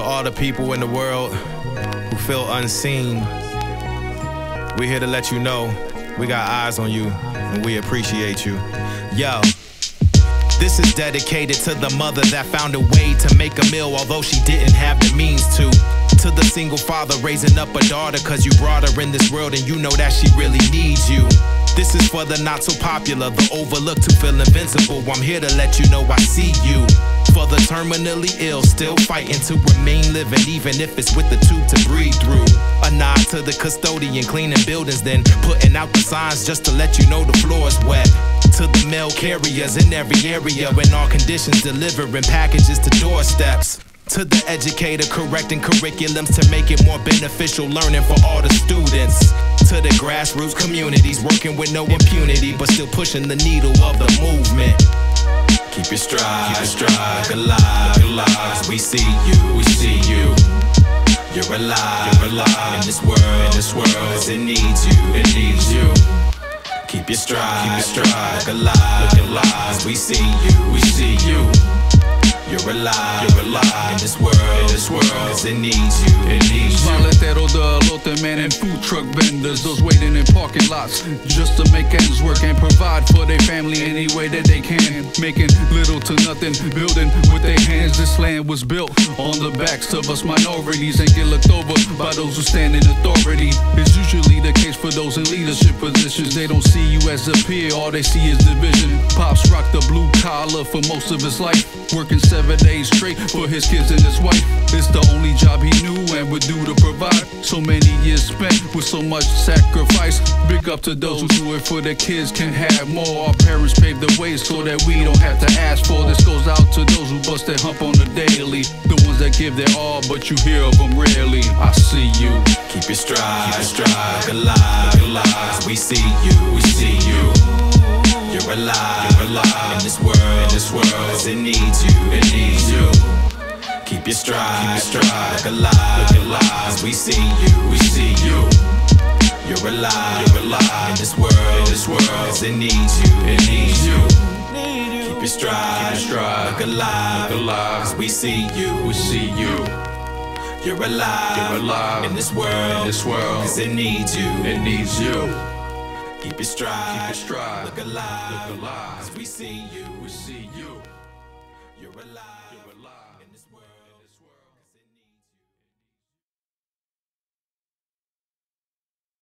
all the people in the world who feel unseen, we're here to let you know we got eyes on you and we appreciate you. Yo. This is dedicated to the mother that found a way to make a meal although she didn't have the means to. To the single father raising up a daughter cause you brought her in this world and you know that she really needs you. This is for the not so popular, the overlooked who feel invincible. I'm here to let you know I see you. For the terminally ill, still fighting to remain living, even if it's with the tube to breathe through. A nod to the custodian cleaning buildings, then putting out the signs just to let you know the floor's wet. To the mail carriers in every area, in all conditions, delivering packages to doorsteps. To the educator correcting curriculums to make it more beneficial learning for all the students. To the grassroots communities working with no impunity, but still pushing the needle of the movement. Keep your stride, keep your stride, alive, alive. We see you, we see you. You're alive, you're alive in this world, in this world, it needs you, it needs you. Keep your stride, keep your stride, alive, alive. We see you, we see you. You're alive, you're alive in this world, in this world, cause it needs you, it needs you. Paletero, the elote man, and food truck vendors, those waiting in parking lots just to make ends work and provide for their family any way that they can. Making little to nothing, building with their hands. This land was built on the backs of us minorities and get looked over by those who stand in authority. It's usually the case for those in leadership positions. They don't see you as a peer, all they see is division. Pops rock the blue collar for most of his life, working days straight for his kids and his wife. It's the only job he knew and would do to provide. So many years spent with so much sacrifice. Big up to those who do it for their kids can have more. Our parents paved the way so that we don't have to ask for. This goes out to those who bust their hump on the daily. The ones that give their all, but you hear of them rarely. I see you. Keep your stride, keep your stride, alive, alive. We see you, we see you. You're alive, alive in this world, in this world, cause it needs you, it needs you. Keep your stride, keep your stride, alive, alive. We see you, we see you. You're alive, you're alive in this world, in this world, cause it needs you, it needs you. Keep your stride, keep your stride, look alive, look alive, cause we see you, we see you. You're alive, you're alive in this world, in this world, cause it needs you, it needs you. Keep it stride, keep it stride, look alive, look alive, cause we see you, we see you. You're alive. You're alive.